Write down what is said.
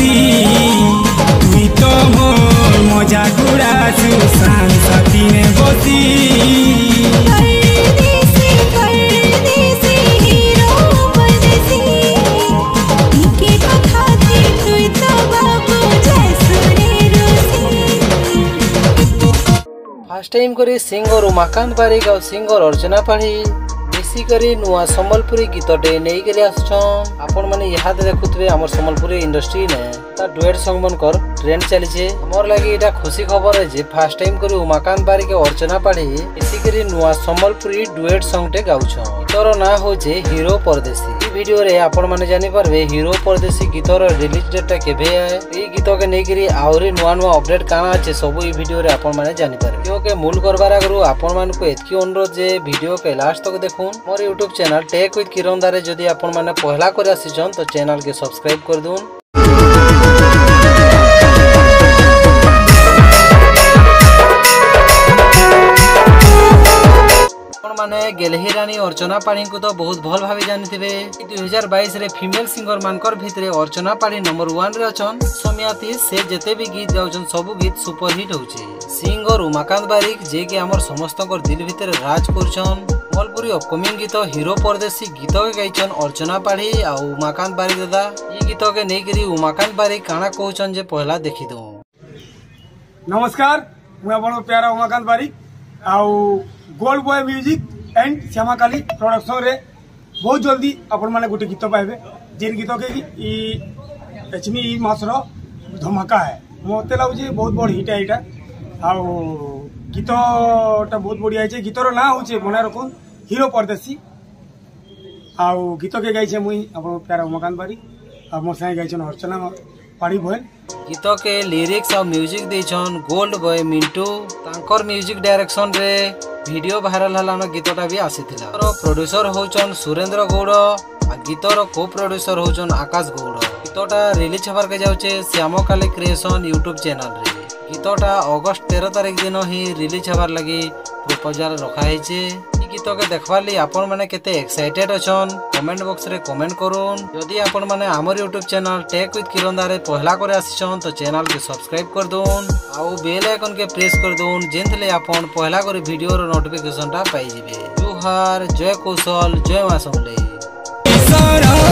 আছি তুই তো মোর মজা ঘুরাছু সান সাথিনে বসি ফার্স্ট টাইম করে সিঙ্গর উমাকান্ত পারিক আর সিঙ্গর অর্চনা পাড়ি ମିଶିକରି ନୂଆ ସମ୍ବଲପୁରୀ ଗୀତଟେ ନେଇକରି ଆସିଛନ୍ ଆପଣମାନେ ଇହାଦେ ଦେଖୁଥିବେ ଆମର ସମ୍ବଲପୁରୀ ଇଣ୍ଡଷ୍ଟ୍ରିନେ ତା ଡୁଏଟ୍ ସଙ୍ଗମାନଙ୍କର ট্রেন্ড ଚାଲିଛେ ମୋର୍ ଲାଗି ଏଇଟା ଖୁସି ଖବର ଯେ ଫାର୍ଷ୍ଟ ଟାଇମ୍ କରି ଉମାକାନ୍ତ ବାରିକ ଅର୍ଚ୍ଚନା ପାଢ଼ୀ ମିଶିକିରି ନୂଆ ସମ୍ବଲପୁରୀ ଡୁଏଟ୍ ସଙ୍ଗଟେ ଗାଉଛନ୍ ଗୀତର ନାଁ ହଉଛେ ହିରୋ ପରଦେଶୀ ଏଇ ଭିଡିଓରେ ଆପଣମାନେ ଜାଣିପାରିବେ ହିରୋ ପରଦେଶୀ ଗୀତର ରିଲିଜ୍ ଡେଟ୍ଟା କେବେ ଏଇ ଗୀତକେ ନେଇକିରି ଆହୁରି ନୂଆ ନୂଆ ଅପଡେଟ୍ କାଣା ଅଛି ସବୁ ଏଇ ଭିଡିଓରେ ଆପଣମାନେ ଜାଣିପାରିବେ ଭିଡିଓକେ ମୂଲ କରବାର ଆଗରୁ ଆପଣମାନଙ୍କୁ ଏତିକି ଅନୁରୋଧ ଯେ ଭିଡିଓକେ ଲାଷ୍ଟ ତକ ଦେଖୁନ୍ ମୋର ୟୁଟ୍ୟୁବ ଚ୍ୟାନେଲ୍ ଟେକ୍ ୱିଥ୍ କିରଣଦାରେ ଯଦି ଆପଣମାନେ ପହଲା କରି ଆସିଛନ୍ ତ ଚ୍ୟାନେଲ୍କେ ସବସ୍କ୍ରାଇବ୍ କରିଦଉନ୍ ମାନେ ଗେହ୍ଲେଇ ରାଣୀ ଅର୍ଚ୍ଚନା ପାଢ଼ୀଙ୍କୁ ତ ବହୁତ ଭଲ ଭାବେ ଜାଣିଥିବେ ଦୁଇ ହଜାର ବାଇଶରେ ଫିମେଲ ସିଙ୍ଗର ମାନଙ୍କର ଭିତରେ ଅର୍ଚ୍ଚନା ପାଢ଼ୀ ନମ୍ବର ୱାନ୍ରେ ଅଛନ୍ ସୌମ୍ୟାତି ସେ ଯେତେ ବି ଗୀତ ଗାଉଛନ୍ ସବୁ ଗୀତ ସୁପରହିଟ୍ ହଉଛି ସିଙ୍ଗର ଉମାକାନ୍ତ ବାରିକ ଯିଏକି ଆମର ସମସ୍ତଙ୍କର ଦିଲ ଭିତରେ ରାଜ କରୁଛନ୍ ସମ୍ବଲପୁରୀ ଅପକମିଂ ଗୀତ ହିରୋ ପରଦେଶୀ ଗୀତ ଗାଇଛନ୍ ଅର୍ଚ୍ଚନା ପାଢ଼ୀ ଆଉ ଉମାକାନ୍ତ ବାରିକ ଦାଦା ଏ ଗୀତକେ ନେଇକରି ଉମାକାନ୍ତ ବାରିକ କାଣା କହୁଛନ୍ ଯେ ପହିଲା ଦେଖିଦେଉ ନମସ୍କାର ମୁଁ ଆପଣଙ୍କ ପ୍ୟାରା ଉମାକାନ୍ତ ବାରିକ ଆଉ gold boy music and Shyamakali ପ୍ରଡକ୍ସନ୍ରେ ବହୁତ ଜଲ୍ଦି ଆପଣମାନେ ଗୋଟେ ଗୀତ ପାଇବେ ଯେନ୍ ଗୀତକେ ଇ ଏଚ୍ମି ଇ ମାସର ଧମାକା ହେ ମୋତେ ଲାଗୁଛି ବହୁତ ବଡ଼ ହିଟ୍ ଏଇଟା ଆଉ ଗୀତଟା ବହୁତ ବଢ଼ିଆ ହେଇଛି ଗୀତର ନାଁ ହେଉଛି ମନେ ରଖୁ ହିରୋ ପରଦେଶୀ ଆଉ ଗୀତକେ ଗାଇଛେ ମୁଇଁ ଆପଣ ପ୍ୟାରା ଉମାକାନ୍ତ ବାରି ଆଉ ମୋ ସାଙ୍ଗେ ଗାଇଛନ୍ ହର୍ଚ୍ଚନା পারি ବୋଏଲ ଗୀତକେ ଲିରିକ୍ସ ଆଉ ମ୍ୟୁଜିକ୍ ଦେଇଛନ୍ ଗୋଲ୍ଡ ବଏ ମିଣ୍ଟୁ ତାଙ୍କର ମ୍ୟୁଜିକ୍ ଡାଇରେକ୍ସନ୍ରେ ଭିଡ଼ିଓ ଭାଇରାଲ୍ ହେଲାନ ଗୀତଟା ବି ଆସିଥିଲା ପ୍ରଡ୍ୟୁସର୍ ହେଉଛନ୍ ସୁରେନ୍ଦ୍ର ଗୌଡ଼ ଆଉ ଗୀତର କୋ ପ୍ରଡ୍ୟୁସର୍ ହେଉଛନ୍ ଆକାଶ ଗୌଡ଼ ଗୀତଟା ରିଲିଜ୍ ହେବାର୍କେ ଯାଉଛେ ଶ୍ୟାମକାଲି କ୍ରିଏସନ୍ ୟୁଟ୍ୟୁବ୍ ଚ୍ୟାନେଲ୍ରେ ଗୀତଟା ଅଗଷ୍ଟ ତେର ତାରିଖ ଦିନ ହିଁ ରିଲିଜ୍ ହେବାର୍ ଲାଗି ପ୍ରପୋଜାଲ୍ ରଖାହେଇଛେ গীতকে দেখবার লাগি আপন মানে কেতে এক্সাইটেড অছন কমেন্ট বক্সরে কমেন্ট করুন যদি আপন মানে আমার ইউটিউব চ্যানেল টেক উইথ কিরণদারে পহলা করে আসছন তো চ্যানেলকে সবসক্রাইব করে দউন আউ বেল আইকনকে প্রেস করে দউন যেনথলে আপন পহলা করে ভিডিওর নোটিফিকেশনটা পাই যাবে জোহার জয় কৌশল জয় মাসমলে